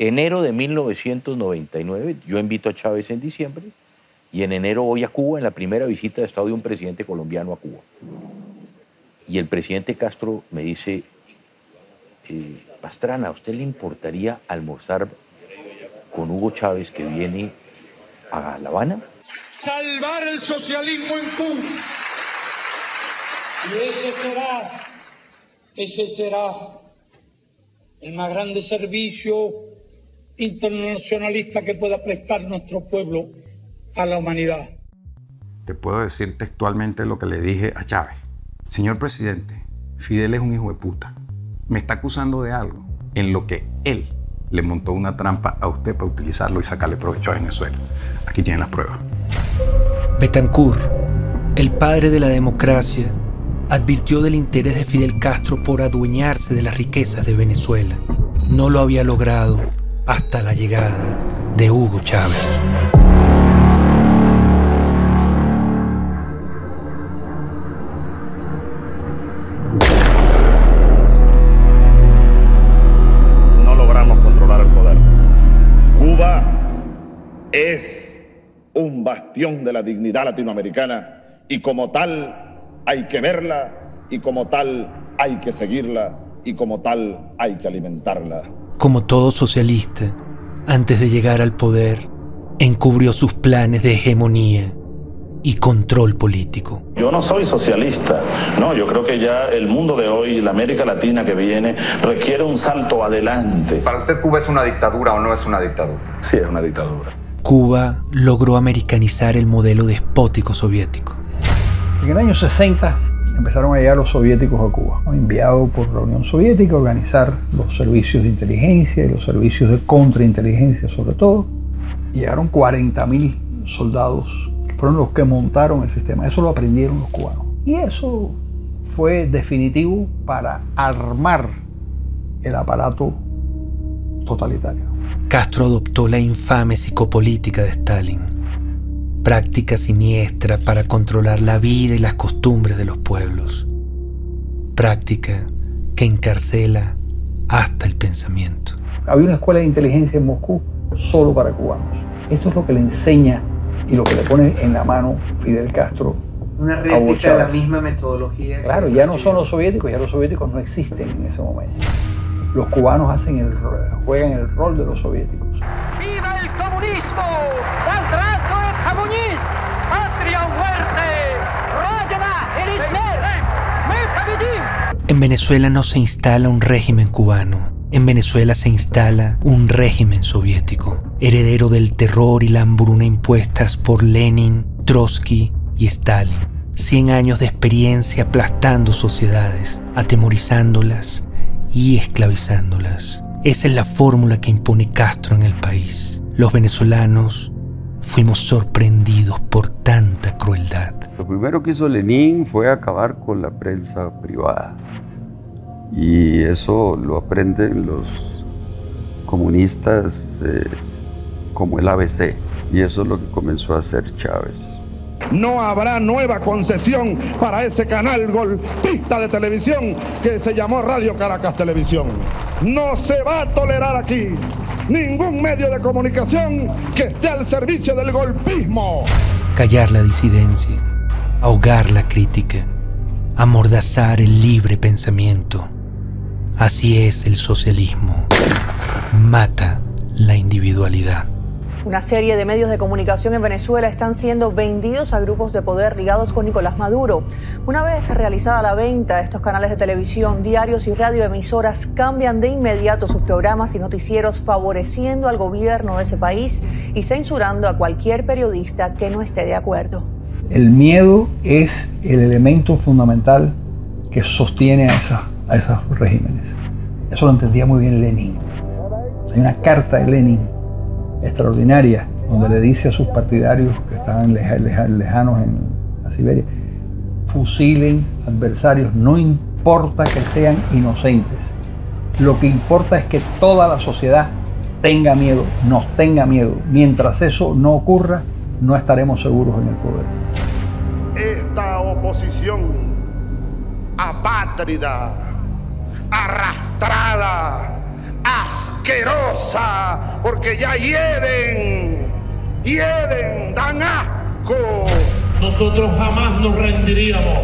enero de 1999, yo invito a Chávez en diciembre, y en enero voy a Cuba en la primera visita de Estado de un presidente colombiano a Cuba. Y el presidente Castro me dice, eh, Pastrana, ¿a usted le importaría almorzar con Hugo Chávez que viene a La Habana? Salvar el socialismo en Cuba. Y ese será, ese será el más grande servicio internacionalista que pueda prestar nuestro pueblo a la humanidad. Te puedo decir textualmente lo que le dije a Chávez. Señor presidente, Fidel es un hijo de puta. Me está acusando de algo en lo que él le montó una trampa a usted para utilizarlo y sacarle provecho a Venezuela. Aquí tienen las pruebas. Betancourt, el padre de la democracia, advirtió del interés de Fidel Castro por adueñarse de las riquezas de Venezuela. No lo había logrado hasta la llegada de Hugo Chávez. No logramos controlar el poder. Cuba es un bastión de la dignidad latinoamericana y como tal hay que verla y como tal hay que seguirla y como tal hay que alimentarla. Como todo socialista, antes de llegar al poder, encubrió sus planes de hegemonía y control político. Yo no soy socialista, no, yo creo que ya el mundo de hoy, la América Latina que viene, requiere un salto adelante. ¿Para usted Cuba es una dictadura o no es una dictadura? Sí, es una dictadura. Cuba logró americanizar el modelo despótico soviético. En el año 60 empezaron a llegar los soviéticos a Cuba, enviados por la Unión Soviética a organizar los servicios de inteligencia y los servicios de contrainteligencia sobre todo. Llegaron 40.000 soldados fueron los que montaron el sistema. Eso lo aprendieron los cubanos. Y eso fue definitivo para armar el aparato totalitario. Castro adoptó la infame psicopolítica de Stalin, práctica siniestra para controlar la vida y las costumbres de los pueblos, práctica que encarcela hasta el pensamiento. Había una escuela de inteligencia en Moscú solo para cubanos. Esto es lo que le enseña y lo que le pone en la mano Fidel Castro. Una réplica de la misma metodología. Claro, ya no son los soviéticos, ya los soviéticos no existen en ese momento. Los cubanos hacen el, juegan el rol de los soviéticos. ¡Viva el comunismo! ¡Al En Venezuela no se instala un régimen cubano. En Venezuela se instala un régimen soviético, heredero del terror y la hambruna impuestas por Lenin, Trotsky y Stalin. Cien años de experiencia aplastando sociedades, atemorizándolas y esclavizándolas. Esa es la fórmula que impone Castro en el país. Los venezolanos fuimos sorprendidos por tanta crueldad. Lo primero que hizo Lenin fue acabar con la prensa privada. Y eso lo aprenden los comunistas eh, como el ABC. Y eso es lo que comenzó a hacer Chávez. No habrá nueva concesión para ese canal golpista de televisión que se llamó Radio Caracas Televisión. No se va a tolerar aquí ningún medio de comunicación que esté al servicio del golpismo. Callar la disidencia, ahogar la crítica, amordazar el libre pensamiento Así es el socialismo. Mata la individualidad. Una serie de medios de comunicación en Venezuela están siendo vendidos a grupos de poder ligados con Nicolás Maduro. Una vez realizada la venta, estos canales de televisión, diarios y radioemisoras cambian de inmediato sus programas y noticieros favoreciendo al gobierno de ese país y censurando a cualquier periodista que no esté de acuerdo. El miedo es el elemento fundamental que sostiene a esa a esos regímenes. Eso lo entendía muy bien Lenin. Hay una carta de Lenin extraordinaria donde le dice a sus partidarios que estaban lejanos en la Siberia, fusilen adversarios, no importa que sean inocentes. Lo que importa es que toda la sociedad tenga miedo, nos tenga miedo. Mientras eso no ocurra, no estaremos seguros en el poder. Esta oposición apátrida arrastrada asquerosa, porque ya hieden, hieden, dan asco. Nosotros jamás nos rendiríamos.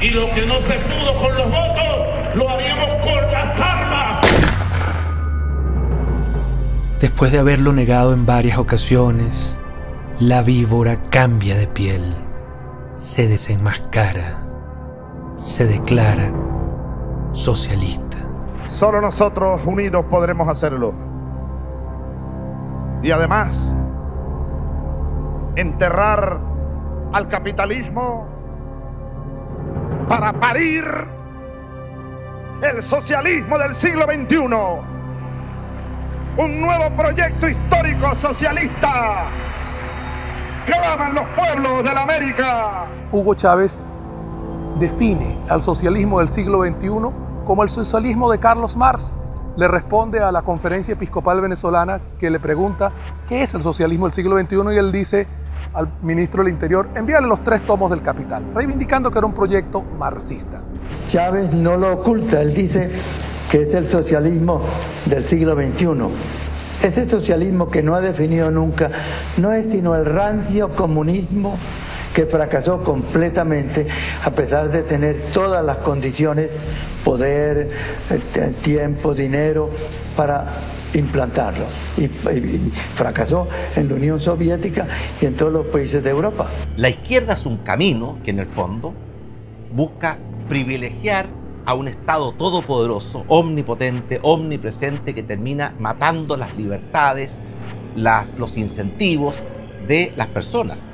Y lo que no se pudo con los votos, lo haríamos con las armas. Después de haberlo negado en varias ocasiones, la víbora cambia de piel, se desenmascara, se declara socialista. Solo nosotros unidos podremos hacerlo. Y además, enterrar al capitalismo para parir el socialismo del siglo XXI. Un nuevo proyecto histórico socialista. Claman los pueblos de la América. Hugo Chávez define al socialismo del siglo XXI como el socialismo de Carlos Marx. Le responde a la conferencia episcopal venezolana que le pregunta qué es el socialismo del siglo XXI y él dice al ministro del Interior, envíale los tres tomos del Capital, reivindicando que era un proyecto marxista. Chávez no lo oculta, él dice que es el socialismo del siglo XXI. Ese socialismo que no ha definido nunca no es sino el rancio comunismo que fracasó completamente a pesar de tener todas las condiciones, poder, eh, tiempo, dinero, para implantarlo. Y, fracasó en la Unión Soviética y en todos los países de Europa. La izquierda es un camino que en el fondo busca privilegiar a un Estado todopoderoso, omnipotente, omnipresente, que termina matando las libertades, las, los incentivos de las personas.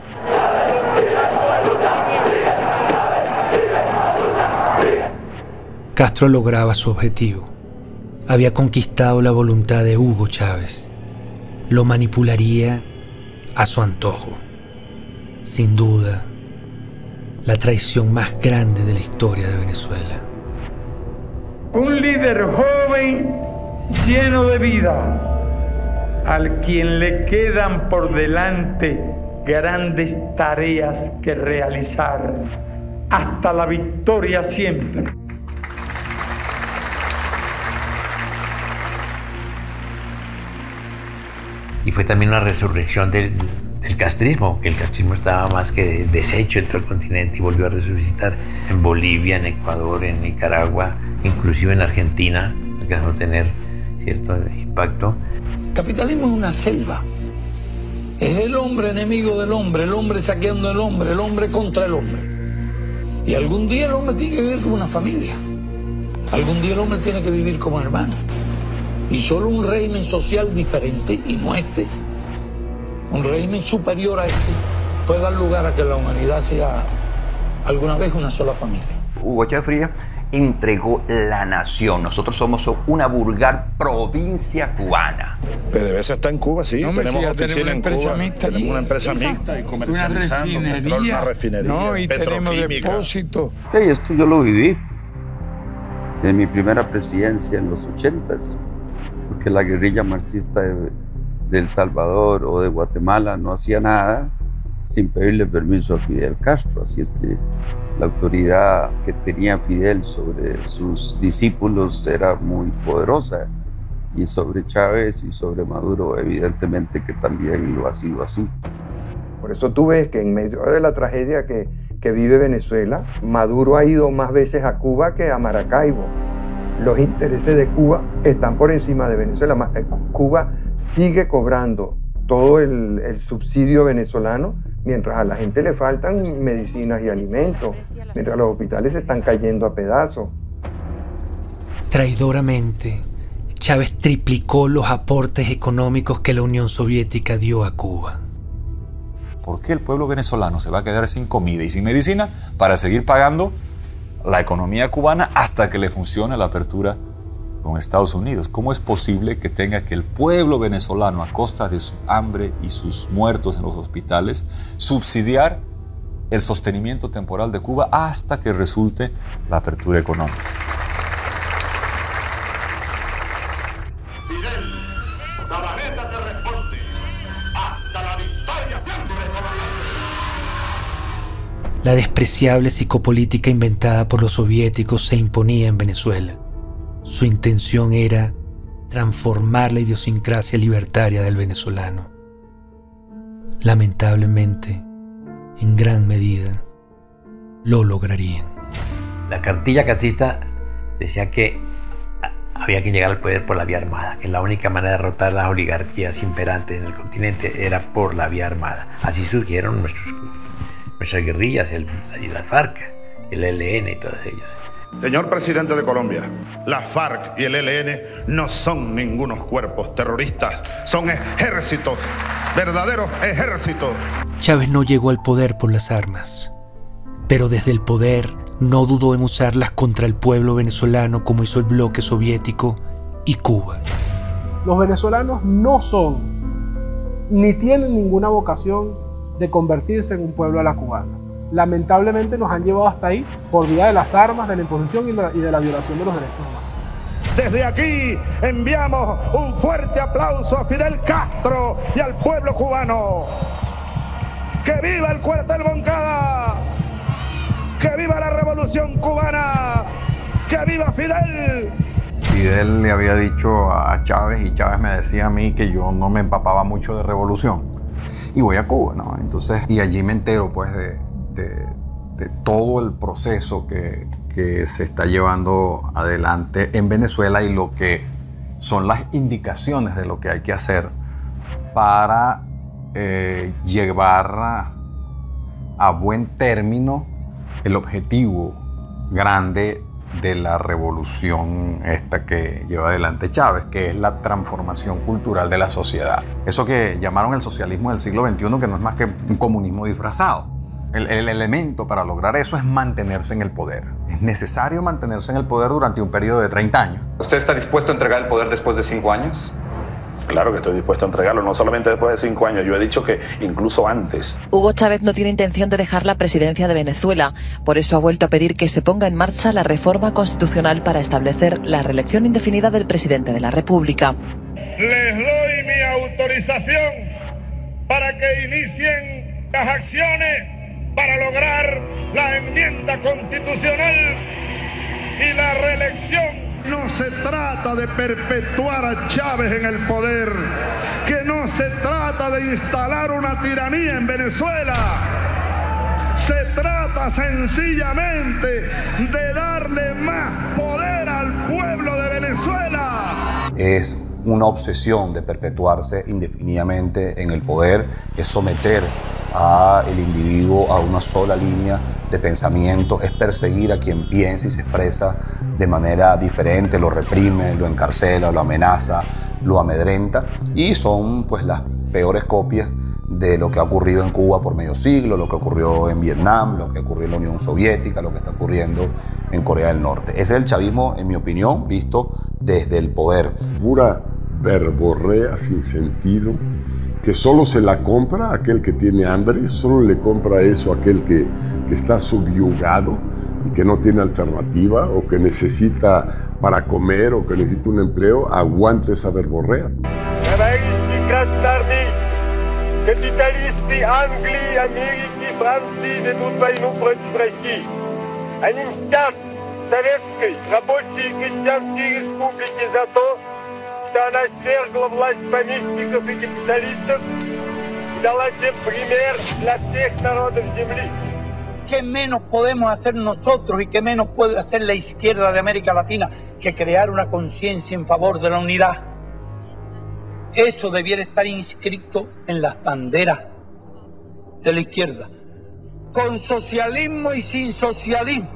Castro lograba su objetivo. Había conquistado la voluntad de Hugo Chávez. Lo manipularía a su antojo. Sin duda, la traición más grande de la historia de Venezuela. Un líder joven lleno de vida, al quien le quedan por delante grandes tareas que realizar, hasta la victoria siempre. Y fue también una resurrección del, castrismo, que el castrismo estaba más que deshecho en todo el continente y volvió a resucitar en Bolivia, en Ecuador, en Nicaragua, inclusive en Argentina, alcanzó a tener cierto impacto. capitalismo es una selva. Es el hombre enemigo del hombre, el hombre saqueando al hombre, el hombre contra el hombre. Y algún día el hombre tiene que vivir como una familia. Algún día el hombre tiene que vivir como hermano. Y solo un régimen social diferente, y no este, un régimen superior a este, puede dar lugar a que la humanidad sea alguna vez una sola familia. Hugo Chávez entregó la nación. Nosotros somos una vulgar provincia cubana. PDVSA está en Cuba, sí. tenemos oficina en Cuba. Tenemos una empresa mixta y comercializando una refinería, una refinería no, y tenemos depósitos. Sí, esto yo lo viví en mi primera presidencia en los ochentas la guerrilla marxista de, El Salvador o de Guatemala no hacía nada sin pedirle permiso a Fidel Castro. Así es que la autoridad que tenía Fidel sobre sus discípulos era muy poderosa. Y sobre Chávez y sobre Maduro, evidentemente que también lo ha sido así. Por eso tú ves que en medio de la tragedia que, que vive Venezuela, Maduro ha ido más veces a Cuba que a Maracaibo los intereses de Cuba están por encima de Venezuela. Eh, Cuba sigue cobrando todo el, subsidio venezolano mientras a la gente le faltan medicinas y alimentos, mientras los hospitales se están cayendo a pedazos. Traidoramente, Chávez triplicó los aportes económicos que la Unión Soviética dio a Cuba. ¿Por qué el pueblo venezolano se va a quedar sin comida y sin medicina para seguir pagando la economía cubana hasta que le funcione la apertura con Estados Unidos. ¿Cómo es posible que tenga que el pueblo venezolano, a costa de su hambre y sus muertos en los hospitales, subsidiar el sostenimiento temporal de Cuba hasta que resulte la apertura económica? La despreciable psicopolítica inventada por los soviéticos se imponía en Venezuela. Su intención era transformar la idiosincrasia libertaria del venezolano. Lamentablemente, en gran medida, lo lograrían. La cartilla casista decía que había que llegar al poder por la vía armada, que la única manera de derrotar las oligarquías imperantes en el continente era por la vía armada. Así surgieron nuestros, nuestras guerrillas, el, las FARC, el ELN y todas ellas. Señor presidente de Colombia, las FARC y el ELN no son ningunos cuerpos terroristas, son ejércitos, verdaderos ejércitos. Chávez no llegó al poder por las armas, pero desde el poder no dudó en usarlas contra el pueblo venezolano como hizo el bloque soviético y Cuba. Los venezolanos no son ni tienen ninguna vocación de convertirse en un pueblo a la cubana. Lamentablemente nos han llevado hasta ahí por vía de las armas, de la imposición y, de la violación de los derechos humanos. Desde aquí enviamos un fuerte aplauso a Fidel Castro y al pueblo cubano. ¡Que viva el cuartel Moncada! ¡Que viva la revolución cubana! ¡Que viva Fidel! Fidel le había dicho a Chávez y Chávez me decía a mí que yo no me empapaba mucho de revolución. Y voy a Cuba, ¿no? Entonces, y allí me entero pues de, de, todo el proceso que, que se está llevando adelante en Venezuela y lo que son las indicaciones de lo que hay que hacer para eh, llevar a buen término el objetivo grande de la revolución esta que lleva adelante Chávez, que es la transformación cultural de la sociedad. Eso que llamaron el socialismo del siglo XXI, que no es más que un comunismo disfrazado. El, el, elemento para lograr eso es mantenerse en el poder. Es necesario mantenerse en el poder durante un periodo de 30 años. ¿Usted está dispuesto a entregar el poder después de 5 años? Claro que estoy dispuesto a entregarlo, no solamente después de cinco años, yo he dicho que incluso antes. Hugo Chávez no tiene intención de dejar la presidencia de Venezuela, por eso ha vuelto a pedir que se ponga en marcha la reforma constitucional para establecer la reelección indefinida del presidente de la República. Les doy mi autorización para que inicien las acciones para lograr la enmienda constitucional y la reelección no se trata de perpetuar a Chávez en el poder, que no se trata de instalar una tiranía en Venezuela. Se trata sencillamente de darle más poder al pueblo de Venezuela. Es una obsesión de perpetuarse indefinidamente en el poder, es someter a el individuo a una sola línea de pensamiento, es perseguir a quien piensa y se expresa de manera diferente, lo reprime, lo encarcela, lo amenaza, lo amedrenta y son pues las peores copias de lo que ha ocurrido en Cuba por medio siglo, lo que ocurrió en Vietnam, lo que ocurrió en la Unión Soviética, lo que está ocurriendo en Corea del Norte. Ese es el chavismo, en mi opinión, visto desde el poder. Pura verborrea sin sentido que solo se la compra aquel que tiene hambre, solo le compra eso aquel que, que está subyugado que no tiene alternativa o que necesita para comer o que necesita un empleo, aguante esa verborrea. Капиталисты Англии, Америки, Франции ведут войну против России. Они мстят советской рабочей и крестьянской республике за то, что она свергла власть помещиков и капиталистов и дала тем пример для всех народов Земли. ¿Qué menos podemos hacer nosotros y qué menos puede hacer la izquierda de América Latina que crear una conciencia en favor de la unidad? Eso debiera estar inscrito en las banderas de la izquierda, con socialismo y sin socialismo.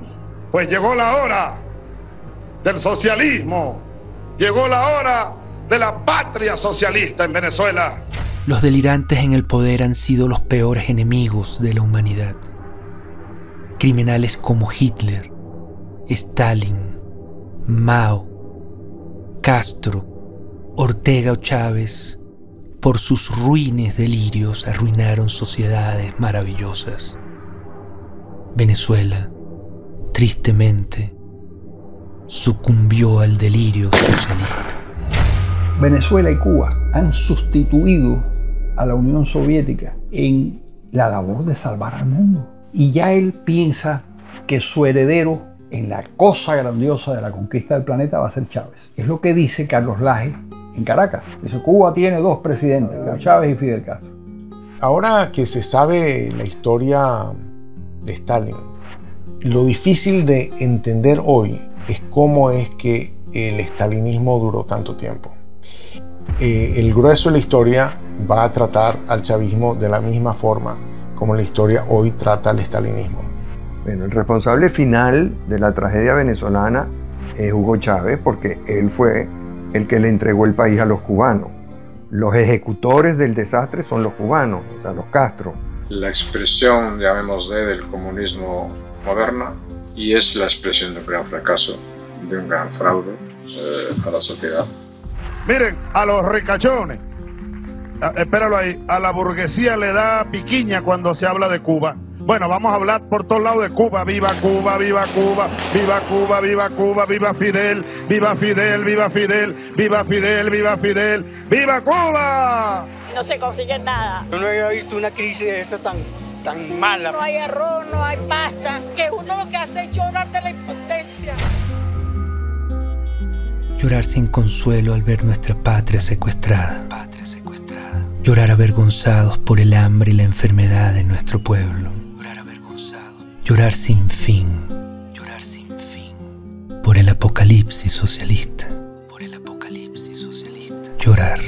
Pues llegó la hora del socialismo, llegó la hora de la patria socialista en Venezuela. Los delirantes en el poder han sido los peores enemigos de la humanidad. Criminales como Hitler, Stalin, Mao, Castro, Ortega o Chávez, por sus ruines delirios arruinaron sociedades maravillosas. Venezuela, tristemente, sucumbió al delirio socialista. Venezuela y Cuba han sustituido a la Unión Soviética en la labor de salvar al mundo. Y ya él piensa que su heredero en la cosa grandiosa de la conquista del planeta va a ser Chávez. Es lo que dice Carlos Laje en Caracas. Dice, Cuba tiene dos presidentes, Chávez y Fidel Castro. Ahora que se sabe la historia de Stalin, lo difícil de entender hoy es cómo es que el stalinismo duró tanto tiempo. Eh, el grueso de la historia va a tratar al chavismo de la misma forma como la historia hoy trata al stalinismo. Bueno, el responsable final de la tragedia venezolana es Hugo Chávez porque él fue el que le entregó el país a los cubanos. Los ejecutores del desastre son los cubanos, o sea, los Castro. La expresión, llamémosle, del comunismo moderno y es la expresión de un gran fracaso, de un gran fraude eh, a la sociedad. Miren, a los ricachones, espéralo ahí, a la burguesía le da piquiña cuando se habla de Cuba. Bueno, vamos a hablar por todos lados de Cuba. Viva Cuba, viva Cuba, viva Cuba, viva Cuba, viva Fidel, viva Fidel, viva Fidel, viva Fidel, viva Fidel, viva Cuba. No se consigue nada. Yo no había visto una crisis de esa tan, tan mala. No hay arroz, no hay pasta, que uno lo que hace es llorar de la impotencia. Llorar sin consuelo al ver nuestra patria secuestrada. Patria secuestrada. Llorar avergonzados por el hambre y la enfermedad de nuestro pueblo. Llorar avergonzados. Llorar sin fin. Llorar sin fin. Por el apocalipsis socialista. Por el apocalipsis socialista. Llorar.